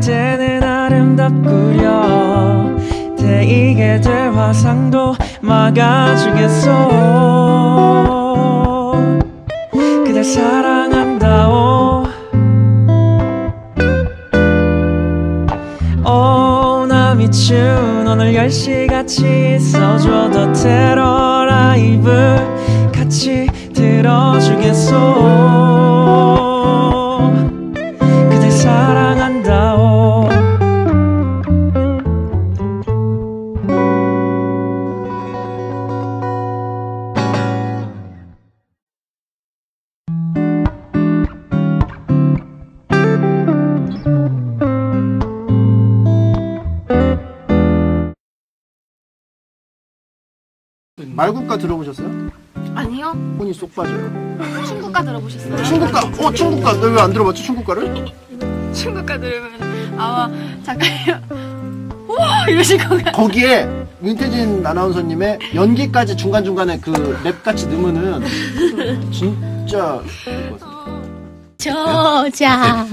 이제는 아름답구려. 데이게 될 화상도 막아주겠소. 그댈 사랑한다오. 오나 미춘 오늘 10시 같이 있어줘. 더 테러 라이브 말국가 들어보셨어요? 아니요. 혼이 쏙 빠져요. 충국가 들어보셨어요? 충국가! 어, 충국가! 너 왜 안 들어봤지, 충국가를? 충국가 들으면 아마 잠깐요. 우와 이러실 것 같아. 거기에 윤태진 아나운서님의 연기까지 중간중간에 그 랩같이 넣으면은 진짜 저장